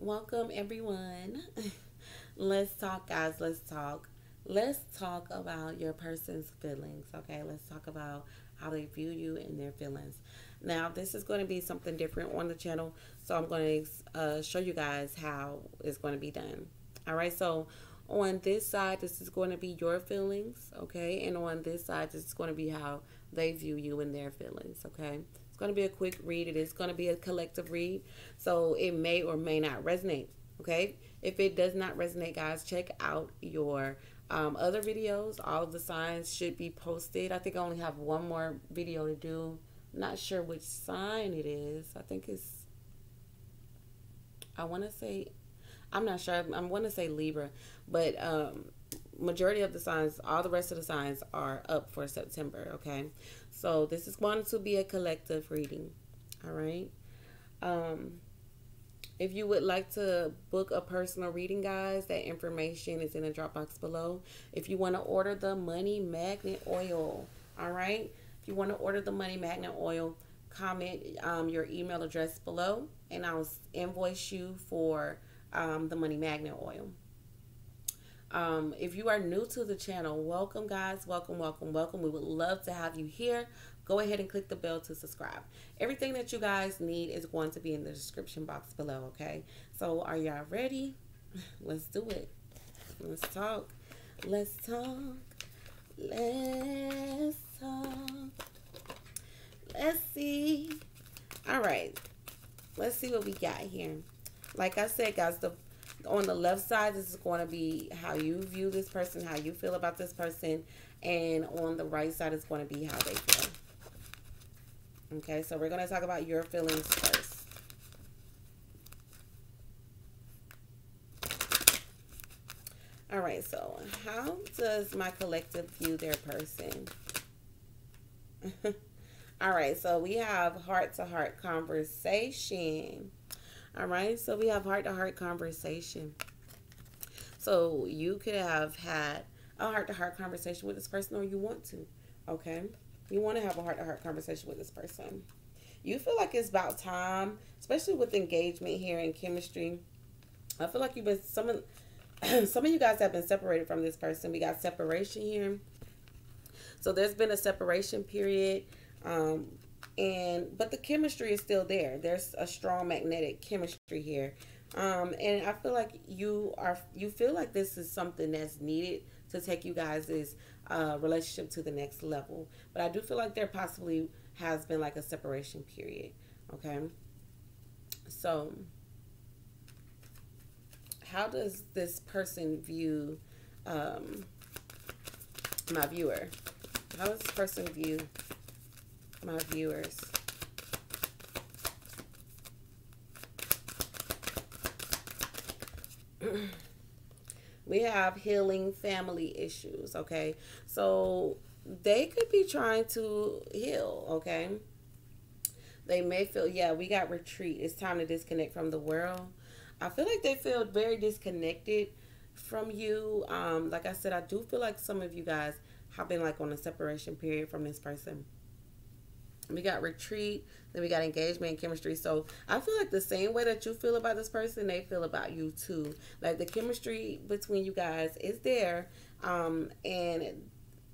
welcome everyone. let's talk, guys. Let's talk. Let's talk about your person's feelings, okay? Let's talk about how they view you and their feelings. Now, this is going to be something different on the channel, so I'm going to uh, show you guys how it's going to be done. All right, so on this side, this is going to be your feelings, okay? And on this side, this is going to be how they view you and their feelings, okay? Going to be a quick read. It is going to be a collective read, so it may or may not resonate, okay? If it does not resonate, guys, check out your um, other videos. All of the signs should be posted. I think I only have one more video to do not sure which sign it is. I think it's, I want to say, I'm not sure. I want to say Libra, but um, majority of the signs, all the rest of the signs are up for September. Okay, so this is going to be a collective reading. All right. Um, if you would like to book a personal reading, guys, that information is in the drop box below. If you want to order the money magnet oil, all right If you want to order the Money Magnet oil, comment um, your email address below and I'll invoice you for um, the Money Magnet oil. Um, if you are new to the channel, welcome guys, welcome, welcome, welcome. We would love to have you here. Go ahead and click the bell to subscribe. Everything that you guys need is going to be in the description box below, okay? So are y'all ready? Let's do it. Let's talk. Let's talk. Let's talk. Let's see. All right. Let's see what we got here. Like I said, guys, the on the left side, this is going to be how you view this person, how you feel about this person. And on the right side is going to be how they feel. Okay, so we're going to talk about your feelings first. All right, so how does my collective view their person? All right, so we have heart to heart conversation. All right, so we have heart to heart conversation. So you could have had a heart to heart conversation with this person, or you want to. Okay, you want to have a heart to heart conversation with this person. You feel like it's about time, especially with engagement here and chemistry. I feel like you've been some of some of you guys have been separated from this person. We got separation here. So there's been a separation period. Um, and but the chemistry is still there. There's a strong magnetic chemistry here. Um, and I feel like you are you feel like this is something that's needed to take you guys' uh, relationship to the next level. But I do feel like there possibly has been like a separation period. Okay. So how does this person view um, my viewer? How does this person view my viewers? we have healing family issues, okay? So they could be trying to heal, okay? They may feel, yeah, we got retreat. It's time to disconnect from the world. I feel like they feel very disconnected from you. Um, like I said, I do feel like some of you guys have been like on a separation period from this person. We got retreat, then we got engagement and chemistry. So I feel like the same way that you feel about this person, they feel about you too. Like the chemistry between you guys is there. Um, and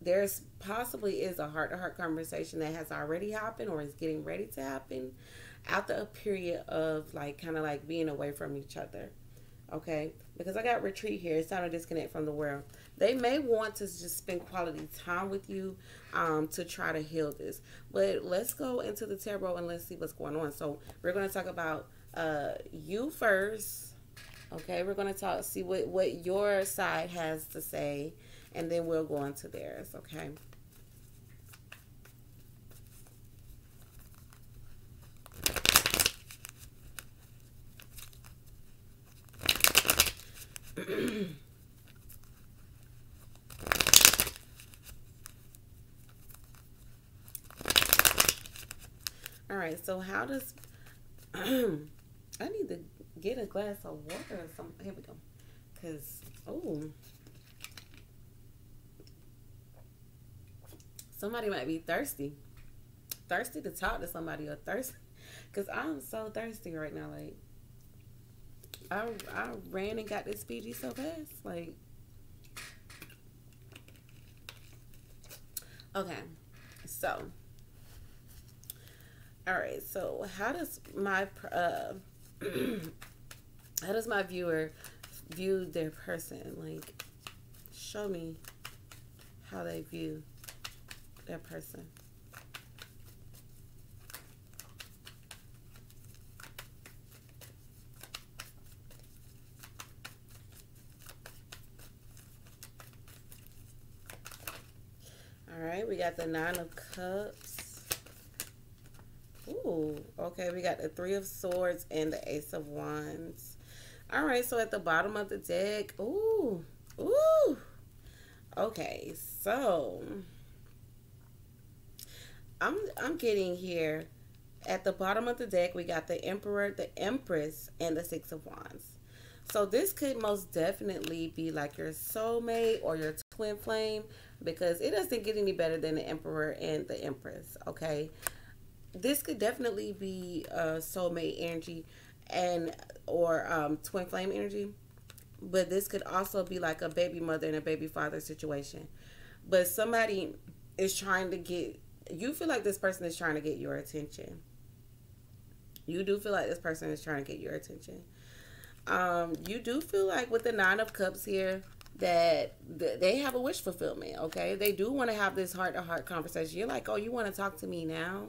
there's possibly is a heart to heart conversation that has already happened or is getting ready to happen after a period of like kind of like being away from each other. Okay, because I got retreat here. It's time to disconnect from the world. They may want to just spend quality time with you um, to try to heal this. But let's go into the tarot and let's see what's going on. So we're going to talk about uh, you first. Okay, we're going to talk, see what, what your side has to say, and then we'll go into theirs. Okay. All right, so how does I need to get a glass of water or something. Here we go. Cause oh somebody might be thirsty. Thirsty to talk to somebody or thirsty. Cause I'm so thirsty right now. Like I I ran and got this PG so fast. Like, okay, so all right. So how does my uh how does my viewer view their person? Like, show me how they view their person. All right, we got the Nine of Cups. Ooh, okay, we got the Three of Swords and the Ace of Wands. All right, so at the bottom of the deck, ooh, ooh. Okay, so I'm I'm getting here at the bottom of the deck. We got the Emperor, the Empress, and the Six of Wands. So this could most definitely be like your soulmate or your twin flame because it doesn't get any better than the Emperor and the Empress. Okay, this could definitely be a soulmate energy and or um, twin flame energy, but this could also be like a baby mother and a baby father situation. But somebody is trying to get you feel like this person is trying to get your attention. You do feel like this person is trying to get your attention. Um, you do feel like with the nine of cups here, that they have a wish fulfillment, okay? They do want to have this heart to heart conversation. You're like, oh, you want to talk to me now?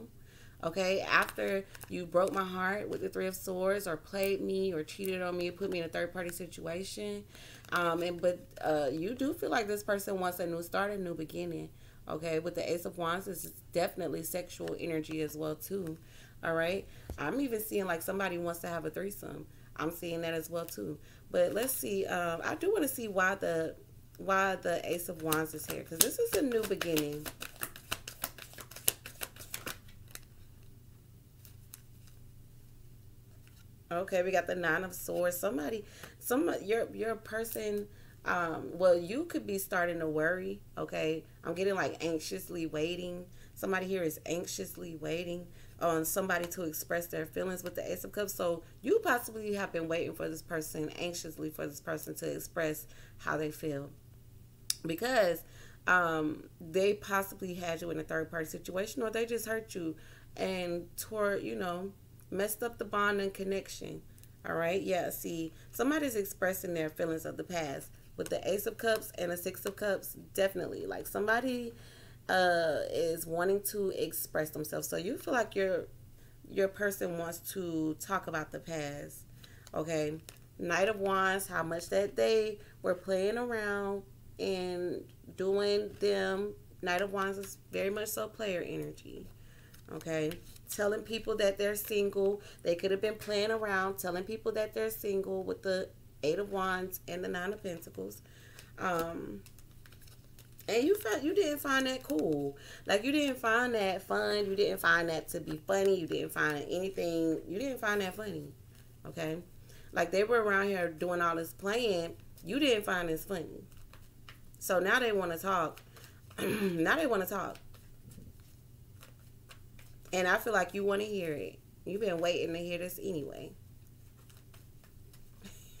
Okay, after you broke my heart with the Three of Swords, or played me, or cheated on me, put me in a third party situation, um, and but uh, you do feel like this person wants a new start, a new beginning. Okay, with the Ace of Wands, this is definitely sexual energy as well too. All right, I'm even seeing like somebody wants to have a threesome. I'm seeing that as well too. But let's see. Um, I do want to see why the why the Ace of Wands is here because this is a new beginning. Okay, we got the Nine of Swords. Somebody, some your your person. Um, well, you could be starting to worry. Okay, I'm getting like anxiously waiting. Somebody here is anxiously waiting on somebody to express their feelings with the Ace of Cups. So you possibly have been waiting for this person, anxiously for this person to express how they feel. Because um, they possibly had you in a third party situation or they just hurt you and tore, you know, messed up the bond and connection. All right. Yeah. See, somebody's expressing their feelings of the past with the Ace of Cups and the Six of Cups. Definitely. Like somebody uh, is wanting to express themselves. So you feel like your your person wants to talk about the past. Okay. Knight of Wands, how much that they were playing around and doing them. Knight of Wands is very much so player energy. Okay. Telling people that they're single. They could have been playing around, telling people that they're single with the Eight of Wands and the Nine of Pentacles. Um, and you felt you didn't find that cool. Like you didn't find that fun. You didn't find that to be funny. You didn't find anything. You didn't find that funny. Okay, like they were around here doing all this playing. You didn't find this funny. So now they want to talk. now they want to talk. And I feel like you want to hear it. You've been waiting to hear this anyway.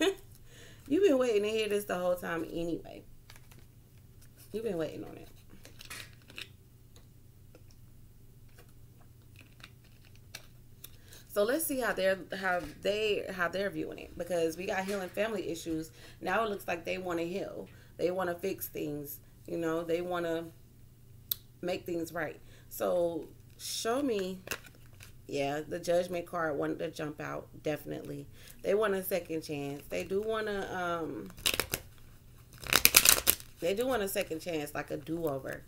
You've been waiting to hear this the whole time anyway. You've been waiting on it. So let's see how they're how they how they're viewing it because we got healing family issues. Now it looks like they want to heal. They want to fix things. You know, they want to make things right. So show me yeah, the judgment card wanted to jump out definitely. They want a second chance. They do want to um they do want a second chance, like a do-over.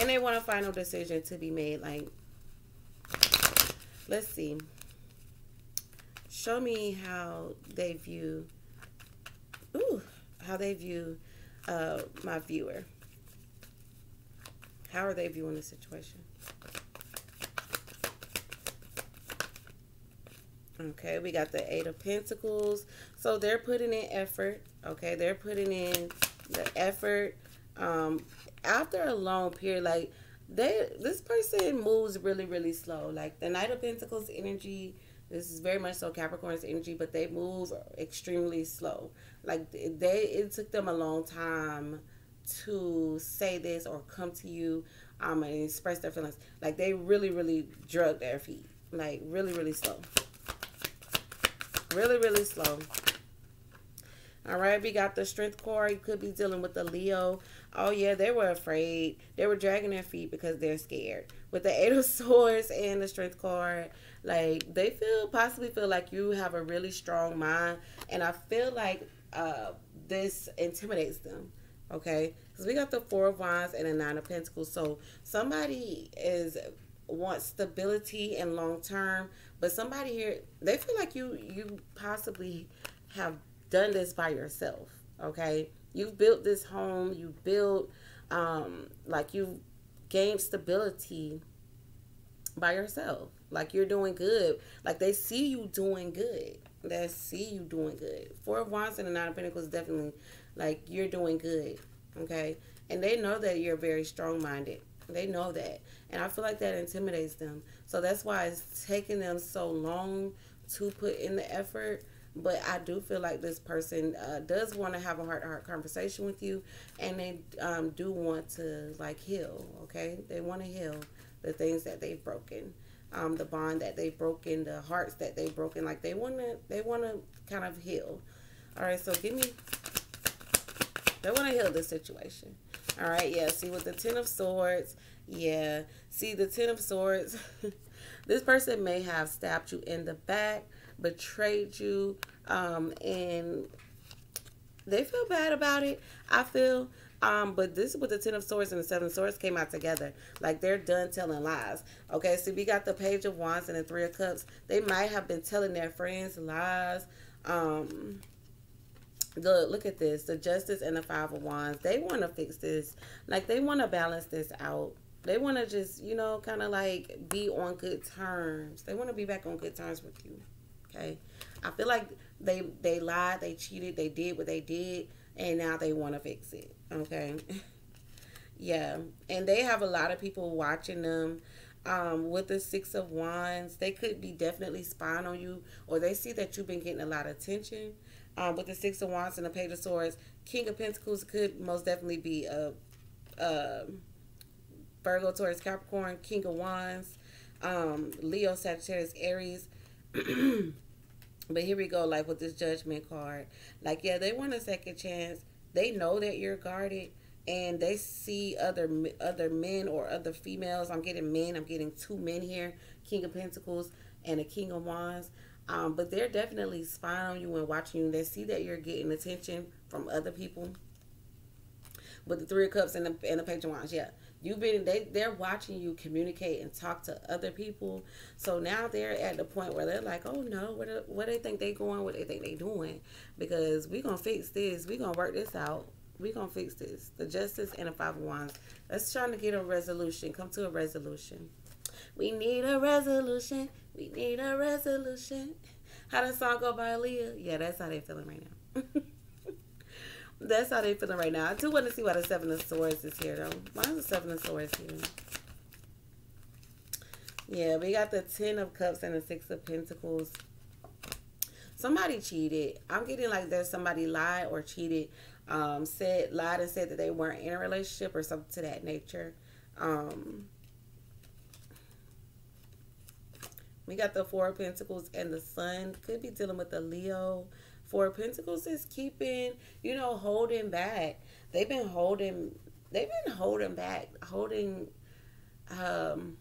And they want a final decision to be made. Like, let's see. Show me how they view, ooh, how they view uh, my viewer. How are they viewing the situation? Okay, we got the Eight of Pentacles. So they're putting in effort. Okay, they're putting in the effort um after a long period like they this person moves really really slow like the knight of pentacles energy This is very much so Capricorn's energy, but they move extremely slow. Like they, it took them a long time to say this or come to you um, and express their feelings. Like they really, really drug their feet. Like really, really slow. Really, really slow. All right, we got the strength core. You could be dealing with the Leo. Oh, yeah, they were afraid. They were dragging their feet because they're scared. With the Eight of Swords and the strength card, like they feel, possibly feel like you have a really strong mind. And I feel like uh, this intimidates them. Okay, because we got the Four of Wands and the Nine of Pentacles. So somebody is wants stability and long term, but somebody here they feel like you you possibly have done this by yourself. Okay, you've built this home. You built um, like you've gained stability by yourself. Like you're doing good. Like they see you doing good. They see you doing good. Four of Wands and the Nine of Pentacles definitely like you're doing good. Okay, and they know that you're very strong minded. They know that. And I feel like that intimidates them. So that's why it's taking them so long to put in the effort. But I do feel like this person uh, does want to have a heart to heart conversation with you. And they um, do want to like heal. Okay. They want to heal the things that they've broken. Um, the bond that they've broken, the hearts that they've broken. Like they want to, they want to kind of heal. All right. So give me, they want to heal this situation. All right, yeah. See, with the Ten of Swords, yeah. See, the Ten of Swords, this person may have stabbed you in the back, betrayed you, um, and they feel bad about it. I feel. Um, but this is with the Ten of Swords and the Seven of Swords came out together. Like they're done telling lies. Okay, so we got the Page of Wands and the Three of Cups. They might have been telling their friends lies. Um, the look at this the justice and the five of wands they want to fix this. Like they want to balance this out. They want to just you know kind of like be on good terms. They want to be back on good terms with you okay? I feel like they they lied they cheated they did what they did and now they want to fix it okay? Yeah and they have a lot of people watching them. Um, with the six of wands they could be definitely spying on you or they see that you've been getting a lot of attention um, with the Six of Wands and the Page of Swords, King of Pentacles could most definitely be a, a Virgo, Taurus, Capricorn, King of Wands, um, Leo, Sagittarius, Aries. but here we go, like with this Judgment card. Like, yeah, they want a second chance. They know that you're guarded and they see other other men or other females. I'm getting men. I'm getting two men here, King of Pentacles and a King of Wands. Um, but they're definitely spying on you and watching you. They see that you're getting attention from other people. With the Three of Cups and the, and the Page of Wands, yeah. You've been, they, they're watching you communicate and talk to other people. So now they're at the point where they're like, oh no, what, do, what they think they going, what they think they doing. Because we to fix this. we to work this out. we to fix this. The Justice and the Five of Wands. Let's trying to get a resolution. Come to a resolution. We need a resolution. We need a resolution. How does song go by Aaliyah? Yeah, that's how they feeling right now. that's how they feeling right now. I do want to see why the Seven of Swords is here, though. Why is the Seven of Swords here? Yeah, we got the Ten of Cups and the Six of Pentacles. Somebody cheated. I'm getting like there's somebody lied or cheated, um, said lied and said that they weren't in a relationship or something to that nature. Um, We got the Four of Pentacles and the Sun. Could be dealing with the Leo. Four of Pentacles is keeping, you know, holding back. They've been holding, they've been holding back, holding, um,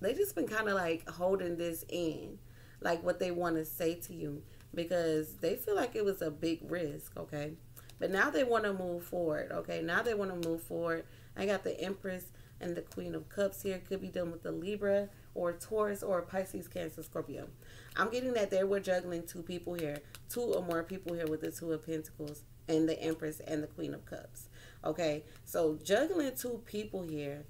they just been kind of like holding this in, like what they want to say to you because they feel like it was a big risk, okay? But now they want to move forward, okay? Now they want to move forward. I got the Empress and the Queen of Cups here. Could be done with the Libra or Taurus or Pisces, Cancer, Scorpio. I'm getting that they were juggling two people here, two or more people here with the Two of Pentacles and the Empress and the Queen of Cups. Okay, so juggling two people here,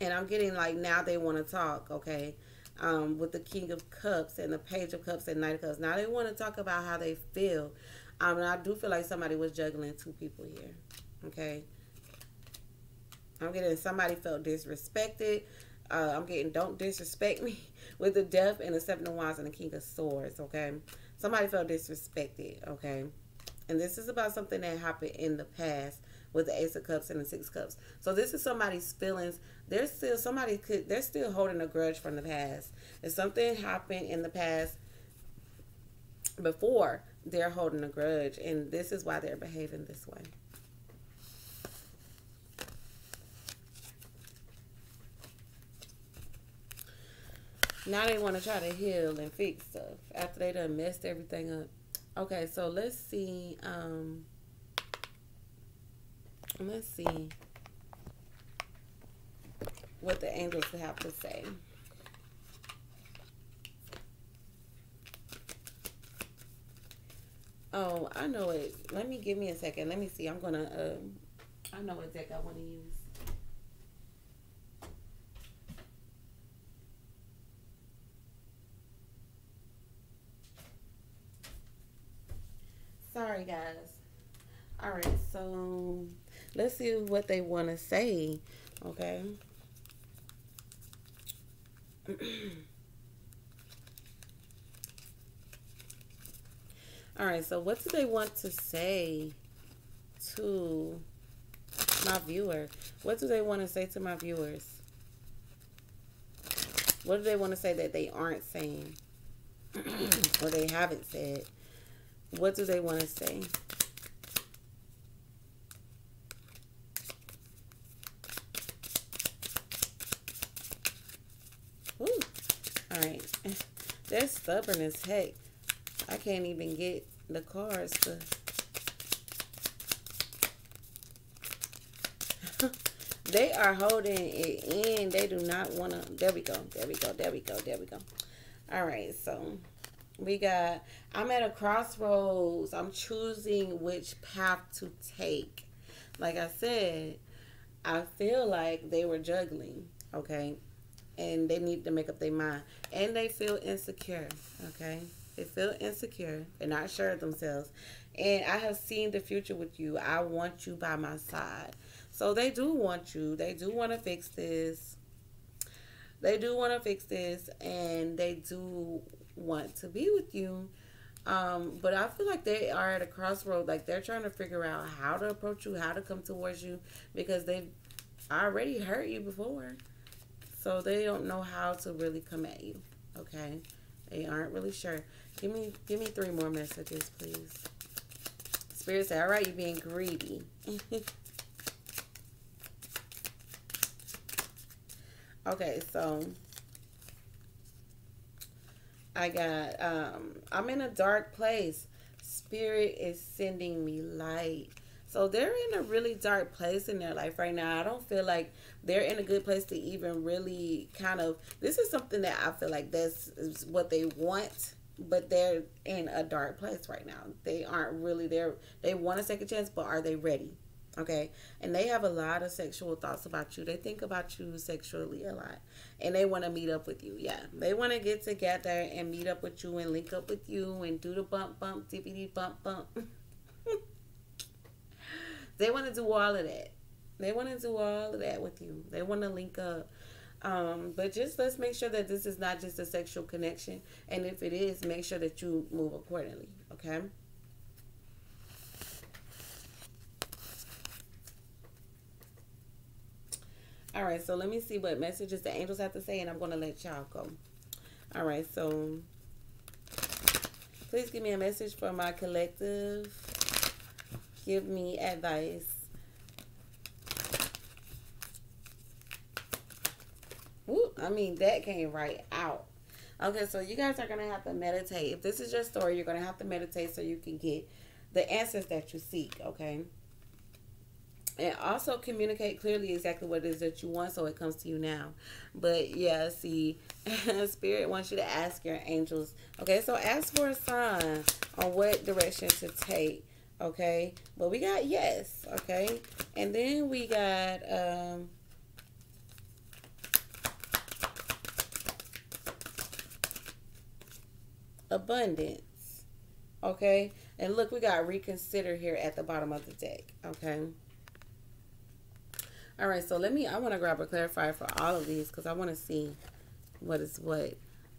and I'm getting like now they want to talk. Okay, um, with the King of Cups and the Page of Cups and Knight of Cups. Now they want to talk about how they feel. Um, and I do feel like somebody was juggling two people here. Okay. I'm getting somebody felt disrespected. Uh, I'm getting don't disrespect me with the death and the seven of wands and the king of swords. Okay, somebody felt disrespected. Okay, and this is about something that happened in the past with the ace of cups and the six cups. So this is somebody's feelings. There's still somebody could they're still holding a grudge from the past. If something happened in the past before, they're holding a grudge, and this is why they're behaving this way. Now they want to try to heal and fix stuff after they done messed everything up. Okay, so let's see. Um, let's see what the angels have to say. Oh, I know it. Let me give me a second. Let me see. I'm gonna. Um, I know what deck I want to use. Sorry, guys. All right, so let's see what they want to say. Okay. All right, so what do they want to say to my viewer? What do they want to say to my viewers? What do they want to say that they aren't saying or they haven't said? What do they want to say? Ooh. All right. They're stubborn as heck. I can't even get the cards to... they are holding it in. They do not want to... There we go. There we go. There we go. There we go. All right. So we got... I'm at a crossroads. I'm choosing which path to take. Like I said, I feel like they were juggling. Okay. And they need to make up their mind. And they feel insecure. Okay. They feel insecure. They're not sure of themselves. And I have seen the future with you. I want you by my side. So they do want you. They do want to fix this. They do want to fix this. And they do want to be with you. Um, but I feel like they are at a crossroad. Like they're trying to figure out how to approach you, how to come towards you. Because they've already hurt you before. So they don't know how to really come at you. Okay? They aren't really sure. Give me give me three more messages, please. Spirit say, all right, you're being greedy. okay, so I got um I'm in a dark place. Spirit is sending me light. So they're in a really dark place in their life right now. I don't feel like they're in a good place to even really kind of this is something that I feel like this is what they want but they're in a dark place right now. They aren't really there. They want a second chance, but are they ready? Okay. And they have a lot of sexual thoughts about you. They think about you sexually a lot. And they want to meet up with you. Yeah. They want to get together and meet up with you and link up with you and do the bump, bump, DVD, bump, bump. they want to do all of that. They want to do all of that with you. They want to link up. Um, but just let's make sure that this is not just a sexual connection. And if it is, make sure that you move accordingly. Okay. All right, so let me see what messages the angels have to say, and I'm going to let y'all go. All right, so please give me a message for my collective. Give me advice Woo, I mean, that came right out. Okay, so you guys are going to have to meditate. If this is your story, you're going to have to meditate so you can get the answers that you seek, okay? And also communicate clearly exactly what it is that you want so it comes to you now. But yeah, see, Spirit wants you to ask your angels. Okay, so ask for a sign on what direction to take. Okay, but we got yes. Okay, and then we got um abundance. Okay? And look, we got reconsider here at the bottom of the deck. Okay? All right, so let me, I want to grab a clarifier for all of these because I want to see what is what.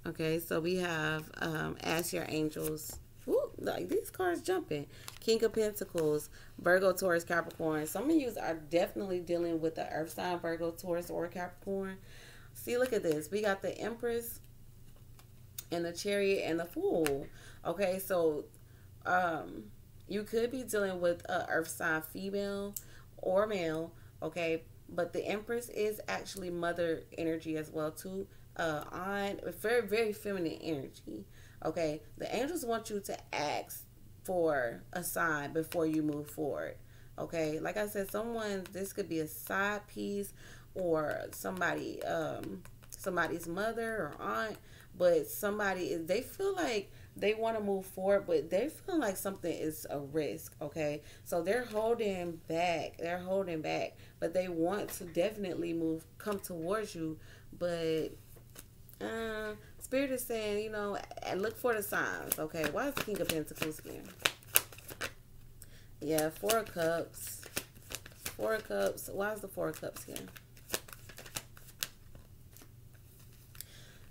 Okay, so we have um, Ask Your Angels. Ooh, like these cards jumping. King of Pentacles, Virgo, Taurus, Capricorn. Some of you are definitely dealing with the Earth sign, Virgo, Taurus, or Capricorn. See, look at this. We got the Empress and the Chariot and the Fool. Okay, so um, you could be dealing with a Earth sign female or male. Okay, but the Empress is actually mother energy as well too. Uh, on very very feminine energy. Okay, the angels want you to ask for a sign before you move forward. Okay, like I said, someone this could be a side piece or somebody um somebody's mother or aunt, but somebody is they feel like they want to move forward, but they feel like something is a risk. Okay, so they're holding back. They're holding back, but they want to definitely move, come towards you, but uh, Spirit is saying, you know, look for the signs. Okay, why is the King of Pentacles here? Yeah, Four of Cups. Four of Cups. Why is the Four of Cups here?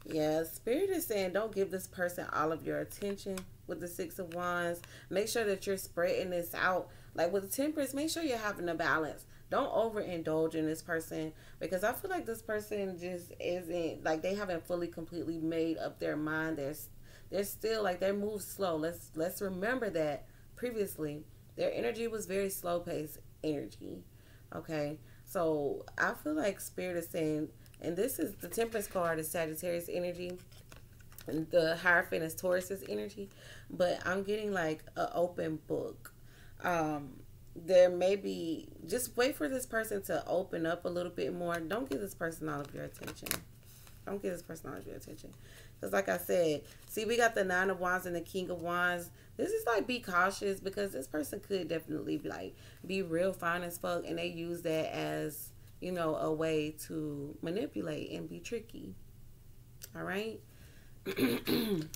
Yeah, Spirit is saying don't give this person all of your attention with the Six of Wands. Make sure that you're spreading this out. Like with the Temperance, make sure you're having a balance. Don't overindulge in this person because I feel like this person just isn't like they haven't fully completely made up their mind. They're they're still like they move slow. Let's let's remember that previously their energy was very slow paced energy. Okay, so I feel like Spirit is saying and this is the Temperance card is Sagittarius energy. And the Hierophant is Taurus's energy. But I'm getting like an open book. Um, there may be just wait for this person to open up a little bit more. Don't give this person all of your attention. Don't give this person all of your attention. Because like I said, see we got the nine of wands and the king of wands. This is like be cautious because this person could definitely be like be real fine as fuck and they use that as you know, a way to manipulate and be tricky. All right? okay,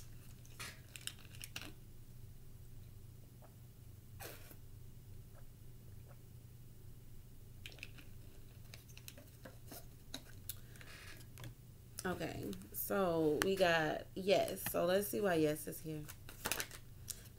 so we got yes. So let's see why yes is here.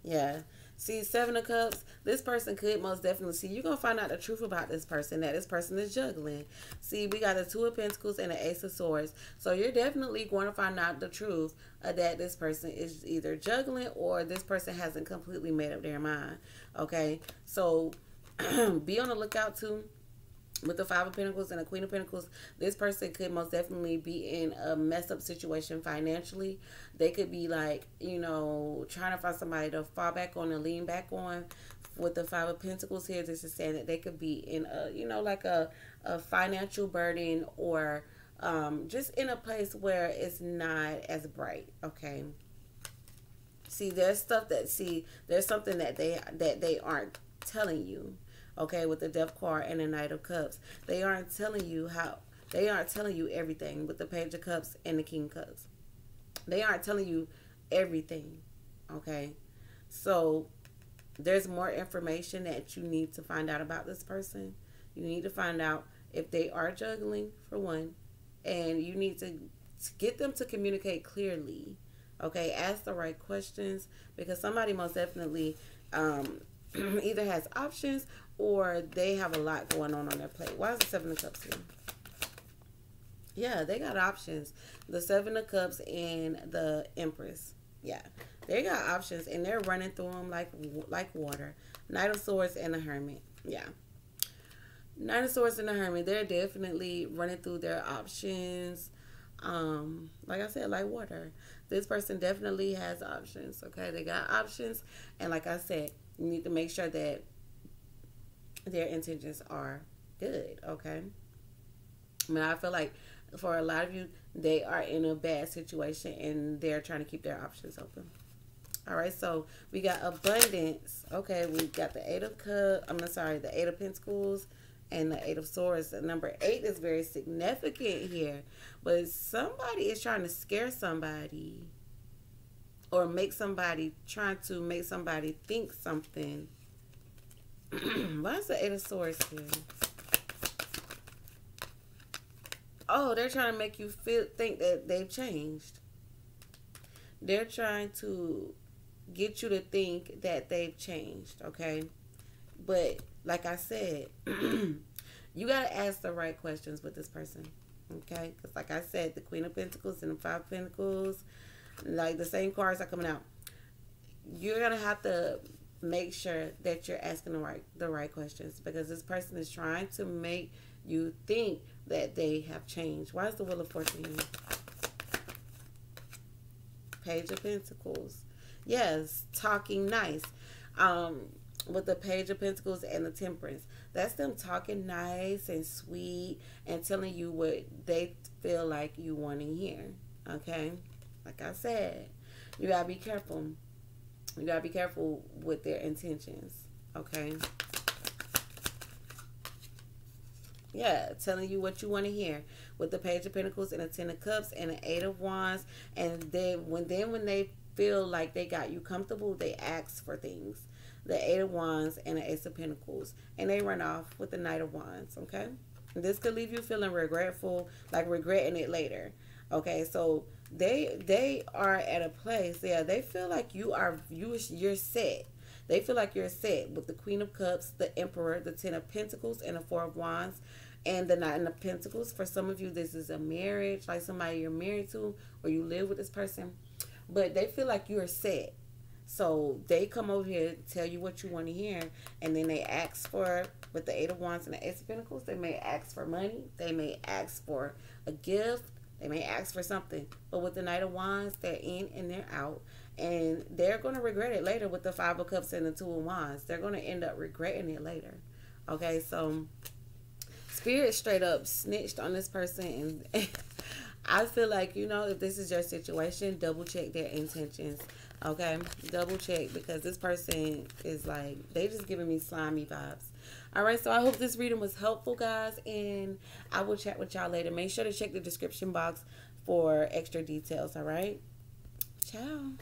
Yeah. See, Seven of Cups, this person could most definitely see. You're going to find out the truth about this person, that this person is juggling. See, we got the Two of Pentacles and the Ace of Swords. So you're definitely going to find out the truth uh, that this person is either juggling or this person hasn't completely made up their mind. Okay? So be on the lookout too with the five of pentacles and the queen of pentacles this person could most definitely be in a mess up situation financially. They could be like you know trying to find somebody to fall back on and lean back on. With the five of pentacles here this is saying that they could be in a you know like a, a financial burden or um, just in a place where it's not as bright okay? See there's stuff that see there's something that they that they aren't telling you okay, with the Death card and the Knight of Cups. They aren't telling you how, they aren't telling you everything with the Page of Cups and the King of Cups. They aren't telling you everything, okay? So there's more information that you need to find out about this person. You need to find out if they are juggling, for one, and you need to, get them to communicate clearly. Okay, ask the right questions because somebody most definitely um, either has options or they have a lot going on on their plate. Why is the Seven of Cups here? Yeah, they got options. The Seven of Cups and the Empress. Yeah, they got options and they're running through them like like water. Knight of Swords and the Hermit. Yeah. Knight of Swords and the Hermit, they're definitely running through their options. Um, like I said, like water. This person definitely has options. Okay, they got options, and like I said, you need to make sure that their intentions are good, okay? I mean, I feel like for a lot of you, they are in a bad situation and they're trying to keep their options open. All right, so we got abundance. Okay, we got the eight of cups. I'm sorry, the eight of pentacles and the eight of swords. The number eight is very significant here, but somebody is trying to scare somebody or make somebody trying to make somebody think something Why is the Eight of Swords here? oh, they're trying to make you feel think that they've changed. They're trying to get you to think that they've changed, okay? But like I said, you got to ask the right questions with this person, okay? Because like I said, the Queen of Pentacles and the Five Pentacles, like the same cards are coming out. You're gonna have to make sure that you're asking the right the right questions because this person is trying to make you think that they have changed. Why is the Wheel of Fortune here? Page of Pentacles. Yes, talking nice. Um, with the Page of Pentacles and the Temperance. That's them talking nice and sweet and telling you what they feel like you want to hear. Okay? Like I said, you gotta be careful. You gotta be careful with their intentions. Okay? Yeah, telling you what you want to hear with the Page of Pentacles and the Ten of Cups and the Eight of Wands. And they when then when they feel like they got you comfortable, they ask for things. The Eight of Wands and the Ace of Pentacles. And they run off with the Knight of Wands, okay? This could leave you feeling regretful, like regretting it later. Okay, so they they are at a place, yeah, they feel like you are you you're set they feel like you're set with the Queen of Cups, the Emperor, the Ten of Pentacles, and the Four of Wands, and the Nine of Pentacles. For some of you, this is a marriage, like somebody you're married to, or you live with this person. But they feel like you're set. So they come over here, tell you what you want to hear, and then they ask for, with the Eight of Wands and the Ace of Pentacles, they may ask for money. They may ask for a gift. They may ask for something. But with the Knight of Wands, they're in and they're out and they're going to regret it later with the five of cups and the two of wands. They're going to end up regretting it later okay? So spirit straight up snitched on this person and i feel like you know if this is your situation double check their intentions okay? Double check because this person is like they just giving me slimy vibes all right so i hope this reading was helpful guys and i will chat with y'all later. Make sure to check the description box for extra details all right? Ciao